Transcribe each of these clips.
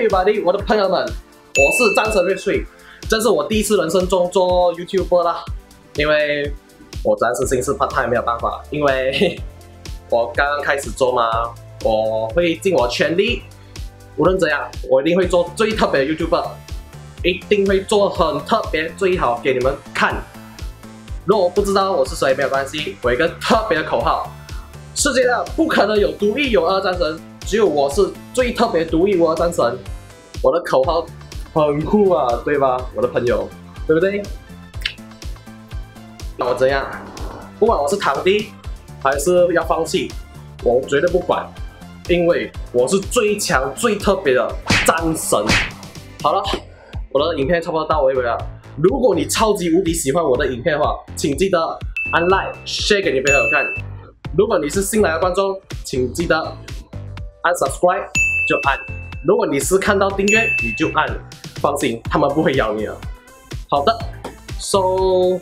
everybody，我的朋友们，我是战神瑞穗，这是我第一次人生中做 YouTuber 啦，因为我暂时心事怕太没有办法，因为我刚刚开始做嘛，我会尽我全力，无论怎样，我一定会做最特别的 YouTuber，一定会做很特别，最好给你们看。如果我不知道我是谁没有关系，我有一个特别的口号：世界上不可能有独一无二战神。只有我是最特别独一无二战神，我的口号很酷啊，对吧，我的朋友，对不对？那我怎样？不管我是躺地还是要放弃，我绝对不管，因为我是最强、最特别的战神。好了，我的影片差不多到尾尾了。如果你超级无敌喜欢我的影片的话，请记得按 like、share 给你朋友看。如果你是新来的观众，请记得。按 subscribe 就按，如果你是看到订阅你就按，放心，他们不会咬你了。好的，so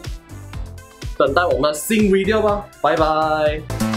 等待我们新 video 吧，拜拜。